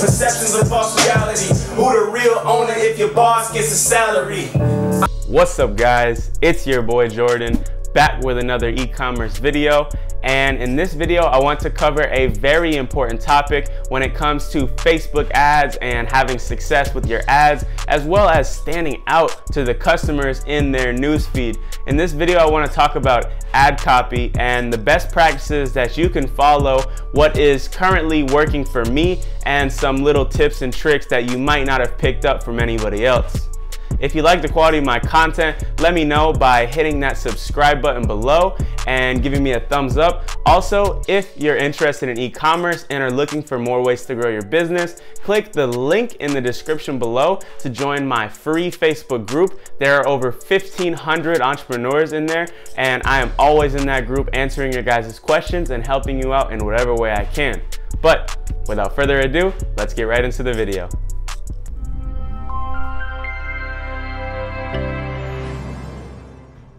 Perceptions of false reality. Who the real owner if your boss gets a salary? What's up guys? It's your boy Jordan back with another e-commerce video and in this video I want to cover a very important topic when it comes to Facebook ads and having success with your ads as well as standing out to the customers in their newsfeed. In this video I want to talk about ad copy and the best practices that you can follow, what is currently working for me and some little tips and tricks that you might not have picked up from anybody else. If you like the quality of my content, let me know by hitting that subscribe button below and giving me a thumbs up. Also, if you're interested in e-commerce and are looking for more ways to grow your business, click the link in the description below to join my free Facebook group. There are over 1,500 entrepreneurs in there and I am always in that group answering your guys' questions and helping you out in whatever way I can. But without further ado, let's get right into the video.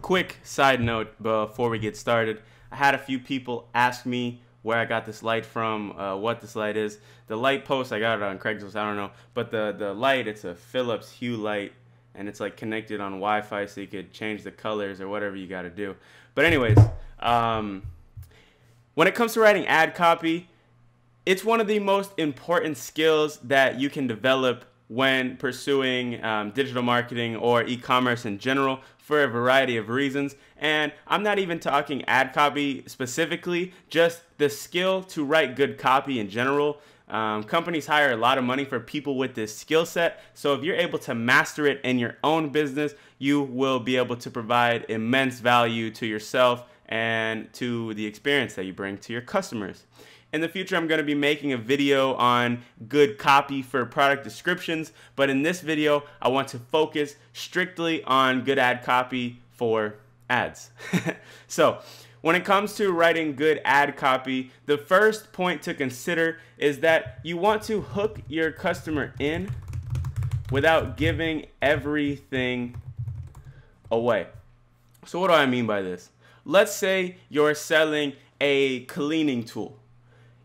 Quick side note before we get started. I had a few people ask me where I got this light from, uh, what this light is. The light post, I got it on Craigslist, I don't know. But the, the light, it's a Philips Hue light, and it's like connected on Wi-Fi so you could change the colors or whatever you got to do. But anyways, um, when it comes to writing ad copy, it's one of the most important skills that you can develop when pursuing um, digital marketing or e-commerce in general for a variety of reasons. And I'm not even talking ad copy specifically, just the skill to write good copy in general. Um, companies hire a lot of money for people with this skill set. So if you're able to master it in your own business, you will be able to provide immense value to yourself and to the experience that you bring to your customers. In the future, I'm going to be making a video on good copy for product descriptions, but in this video, I want to focus strictly on good ad copy for ads. so, when it comes to writing good ad copy, the first point to consider is that you want to hook your customer in without giving everything away. So what do I mean by this? Let's say you're selling a cleaning tool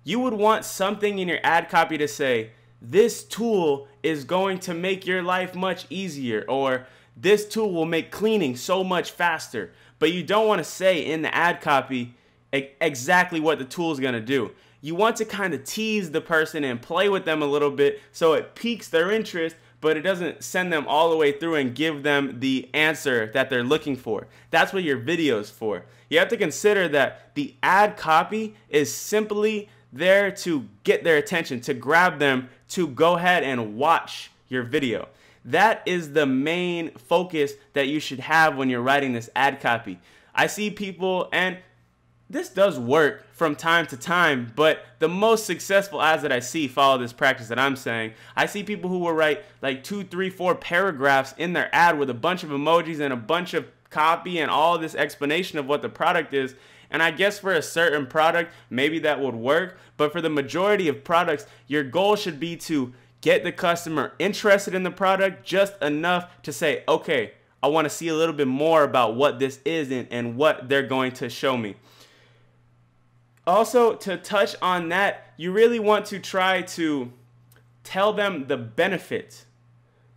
you would want something in your ad copy to say, this tool is going to make your life much easier, or this tool will make cleaning so much faster. But you don't want to say in the ad copy exactly what the tool is going to do. You want to kind of tease the person and play with them a little bit so it piques their interest, but it doesn't send them all the way through and give them the answer that they're looking for. That's what your video is for. You have to consider that the ad copy is simply there to get their attention, to grab them to go ahead and watch your video. That is the main focus that you should have when you're writing this ad copy. I see people, and this does work from time to time, but the most successful ads that I see follow this practice that I'm saying. I see people who will write like two, three, four paragraphs in their ad with a bunch of emojis and a bunch of copy and all this explanation of what the product is, and I guess for a certain product, maybe that would work. But for the majority of products, your goal should be to get the customer interested in the product just enough to say, okay, I want to see a little bit more about what this is and, and what they're going to show me. Also, to touch on that, you really want to try to tell them the benefits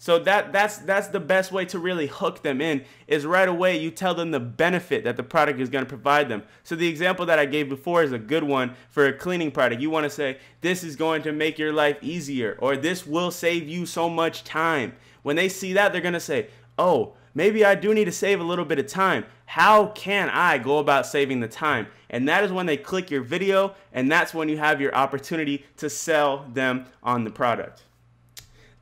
so that that's that's the best way to really hook them in is right away you tell them the benefit that the product is going to provide them. So the example that I gave before is a good one for a cleaning product. You want to say this is going to make your life easier or this will save you so much time. When they see that they're going to say, "Oh, maybe I do need to save a little bit of time. How can I go about saving the time?" And that is when they click your video and that's when you have your opportunity to sell them on the product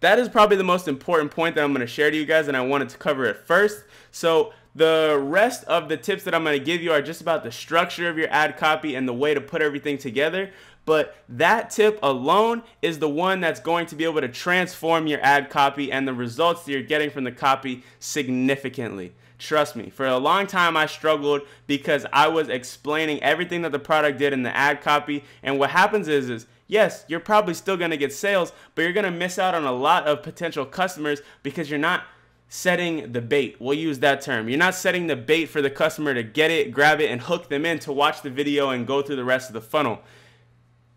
that is probably the most important point that I'm going to share to you guys and I wanted to cover it first. So the rest of the tips that I'm going to give you are just about the structure of your ad copy and the way to put everything together. But that tip alone is the one that's going to be able to transform your ad copy and the results that you're getting from the copy significantly. Trust me, for a long time I struggled because I was explaining everything that the product did in the ad copy. And what happens is, is yes, you're probably still going to get sales, but you're going to miss out on a lot of potential customers because you're not setting the bait. We'll use that term. You're not setting the bait for the customer to get it, grab it, and hook them in to watch the video and go through the rest of the funnel.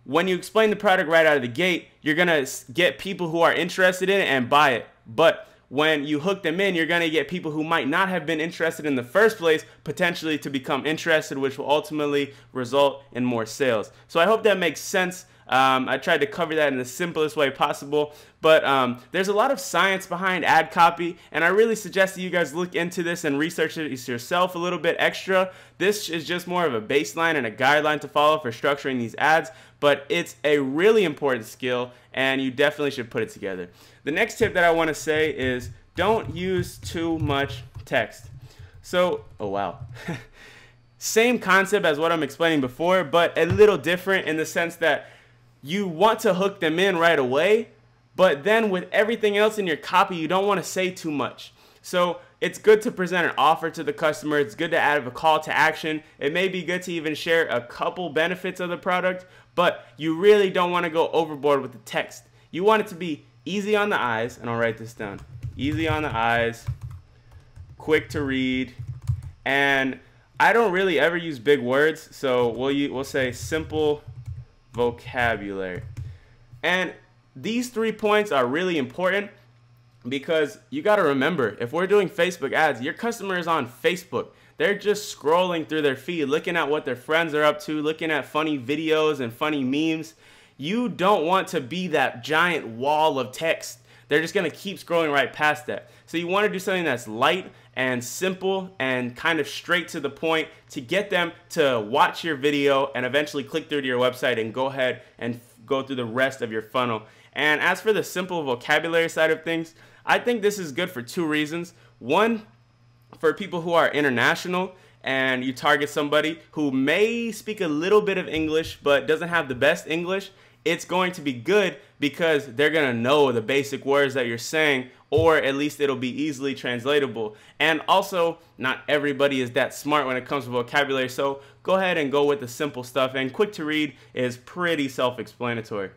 when you explain the product right out of the gate, you're gonna get people who are interested in it and buy it. But when you hook them in, you're going to get people who might not have been interested in the first place potentially to become interested, which will ultimately result in more sales. So I hope that makes sense. Um, I tried to cover that in the simplest way possible, but um, there's a lot of science behind ad copy, and I really suggest that you guys look into this and research it yourself a little bit extra. This is just more of a baseline and a guideline to follow for structuring these ads, but it's a really important skill, and you definitely should put it together. The next tip that I want to say is don't use too much text. So, oh wow. Same concept as what I'm explaining before, but a little different in the sense that you want to hook them in right away, but then with everything else in your copy, you don't want to say too much. So it's good to present an offer to the customer. It's good to add a call to action. It may be good to even share a couple benefits of the product, but you really don't want to go overboard with the text. You want it to be easy on the eyes, and I'll write this down. Easy on the eyes, quick to read, and I don't really ever use big words, so we'll, we'll say simple vocabulary. And these three points are really important because you got to remember if we're doing Facebook ads, your customer is on Facebook. They're just scrolling through their feed, looking at what their friends are up to, looking at funny videos and funny memes. You don't want to be that giant wall of text. They're just going to keep scrolling right past that. So you want to do something that's light and simple and kind of straight to the point to get them to watch your video and eventually click through to your website and go ahead and go through the rest of your funnel. And as for the simple vocabulary side of things, I think this is good for two reasons. One, for people who are international and you target somebody who may speak a little bit of English but doesn't have the best English, it's going to be good because they're going to know the basic words that you're saying or at least it'll be easily translatable. And also, not everybody is that smart when it comes to vocabulary, so go ahead and go with the simple stuff. And quick to read is pretty self explanatory.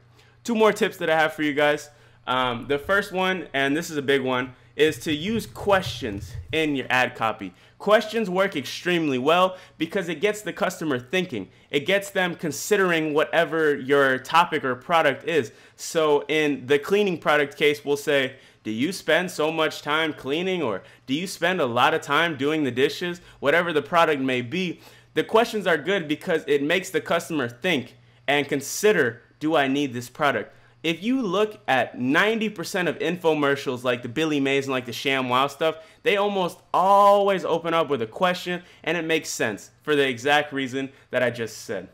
Two more tips that I have for you guys. Um, the first one, and this is a big one, is to use questions in your ad copy. Questions work extremely well because it gets the customer thinking. It gets them considering whatever your topic or product is. So in the cleaning product case, we'll say, do you spend so much time cleaning or do you spend a lot of time doing the dishes? Whatever the product may be, the questions are good because it makes the customer think and consider, do I need this product? If you look at 90% of infomercials like the Billy Mays and like the Sham Wow stuff, they almost always open up with a question and it makes sense for the exact reason that I just said.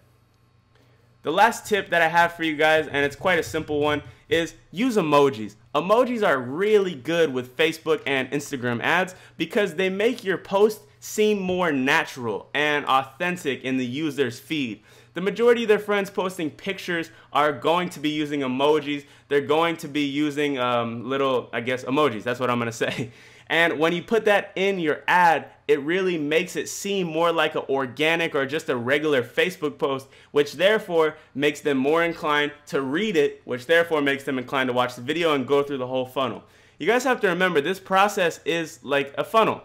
The last tip that I have for you guys, and it's quite a simple one, is use emojis. Emojis are really good with Facebook and Instagram ads because they make your post seem more natural and authentic in the user's feed. The majority of their friends posting pictures are going to be using emojis. They're going to be using um, little, I guess, emojis. That's what I'm going to say. And when you put that in your ad, it really makes it seem more like an organic or just a regular Facebook post, which therefore makes them more inclined to read it, which therefore makes them inclined to watch the video and go through the whole funnel. You guys have to remember this process is like a funnel.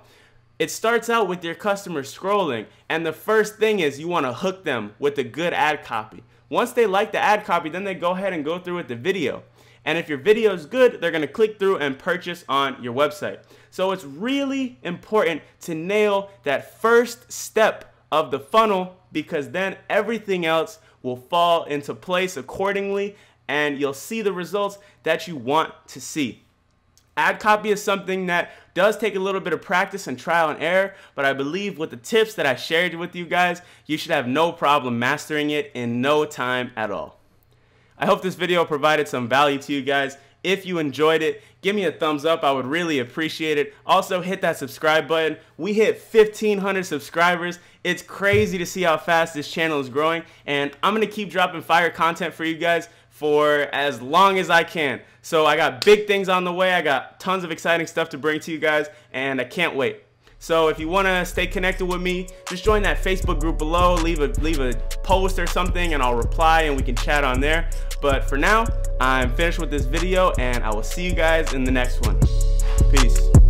It starts out with your customer scrolling, and the first thing is you want to hook them with a good ad copy. Once they like the ad copy, then they go ahead and go through with the video. And if your video is good, they're going to click through and purchase on your website. So it's really important to nail that first step of the funnel because then everything else will fall into place accordingly and you'll see the results that you want to see. Ad copy is something that does take a little bit of practice and trial and error, but I believe with the tips that I shared with you guys, you should have no problem mastering it in no time at all. I hope this video provided some value to you guys. If you enjoyed it, give me a thumbs up. I would really appreciate it. Also, hit that subscribe button. We hit 1,500 subscribers. It's crazy to see how fast this channel is growing, and I'm going to keep dropping fire content for you guys for as long as I can. So I got big things on the way. I got tons of exciting stuff to bring to you guys, and I can't wait. So if you want to stay connected with me, just join that Facebook group below. Leave a leave a post or something, and I'll reply, and we can chat on there. But for now, I'm finished with this video, and I will see you guys in the next one. Peace.